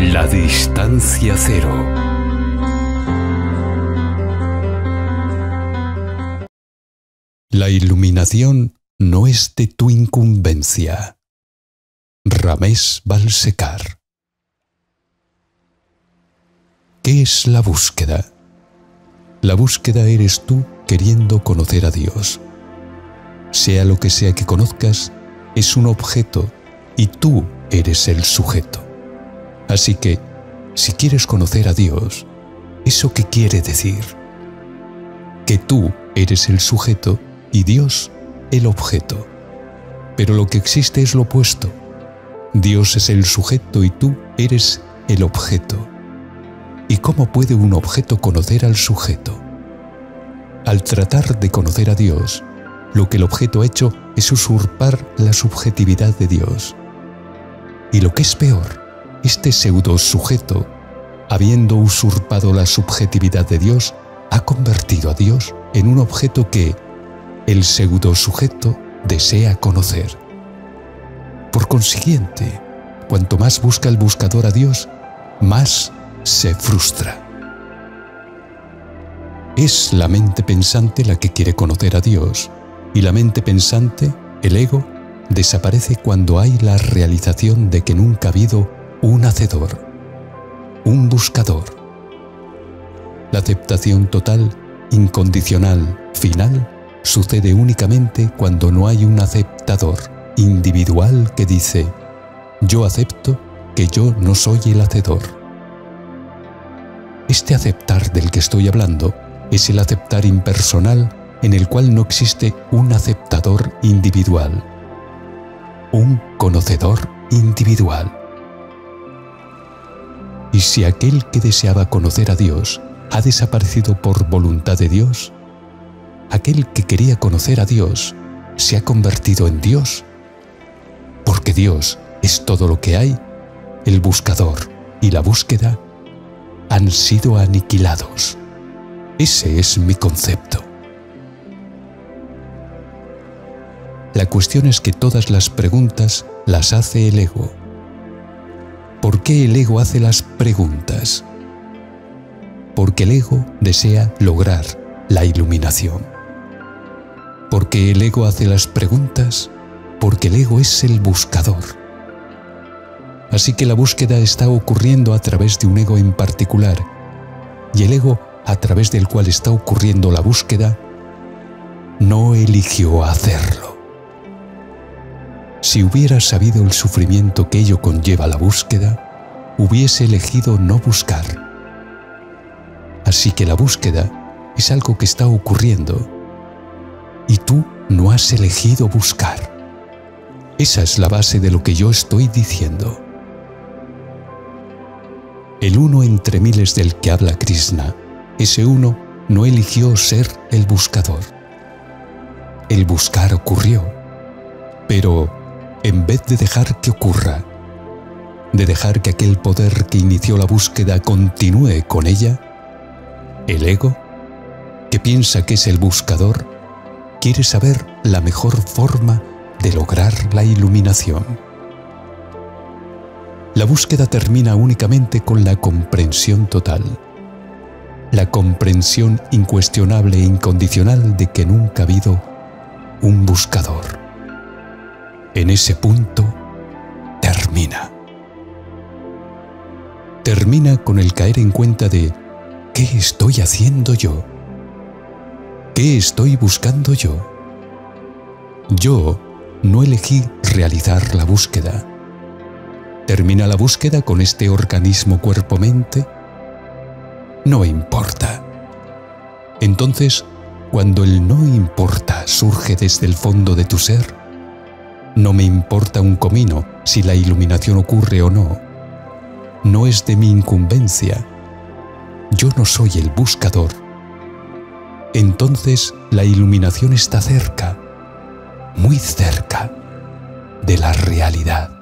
La distancia cero. La iluminación no es de tu incumbencia. Ramés Balsecar. ¿Qué es la búsqueda? La búsqueda eres tú queriendo conocer a Dios. Sea lo que sea que conozcas, es un objeto y tú eres el sujeto. Así que, si quieres conocer a Dios, ¿eso qué quiere decir? Que tú eres el sujeto y Dios el objeto. Pero lo que existe es lo opuesto. Dios es el sujeto y tú eres el objeto. ¿Y cómo puede un objeto conocer al sujeto? Al tratar de conocer a Dios, lo que el objeto ha hecho es usurpar la subjetividad de Dios. Y lo que es peor, este pseudo sujeto, habiendo usurpado la subjetividad de Dios, ha convertido a Dios en un objeto que el pseudo sujeto desea conocer. Por consiguiente, cuanto más busca el buscador a Dios, más se frustra. Es la mente pensante la que quiere conocer a Dios, y la mente pensante, el ego, desaparece cuando hay la realización de que nunca ha habido un hacedor, un buscador. La aceptación total, incondicional, final, sucede únicamente cuando no hay un aceptador individual que dice, yo acepto que yo no soy el hacedor. Este aceptar del que estoy hablando es el aceptar impersonal en el cual no existe un aceptador individual, un conocedor individual. Y si aquel que deseaba conocer a Dios ha desaparecido por voluntad de Dios, aquel que quería conocer a Dios se ha convertido en Dios, porque Dios es todo lo que hay, el buscador y la búsqueda han sido aniquilados. Ese es mi concepto. La cuestión es que todas las preguntas las hace el ego. ¿Por qué el ego hace las preguntas? Porque el ego desea lograr la iluminación. ¿Por qué el ego hace las preguntas? Porque el ego es el buscador. Así que la búsqueda está ocurriendo a través de un ego en particular, y el ego a través del cual está ocurriendo la búsqueda, no eligió hacerlo. Si hubiera sabido el sufrimiento que ello conlleva la búsqueda, hubiese elegido no buscar. Así que la búsqueda es algo que está ocurriendo y tú no has elegido buscar. Esa es la base de lo que yo estoy diciendo. El uno entre miles del que habla Krishna, ese uno no eligió ser el buscador. El buscar ocurrió, pero en vez de dejar que ocurra, de dejar que aquel poder que inició la búsqueda continúe con ella, el ego, que piensa que es el buscador, quiere saber la mejor forma de lograr la iluminación. La búsqueda termina únicamente con la comprensión total, la comprensión incuestionable e incondicional de que nunca ha habido un buscador en ese punto termina. Termina con el caer en cuenta de ¿qué estoy haciendo yo? ¿Qué estoy buscando yo? Yo no elegí realizar la búsqueda. ¿Termina la búsqueda con este organismo cuerpo-mente? No importa. Entonces, cuando el no importa surge desde el fondo de tu ser, no me importa un comino si la iluminación ocurre o no. No es de mi incumbencia. Yo no soy el buscador. Entonces la iluminación está cerca, muy cerca de la realidad.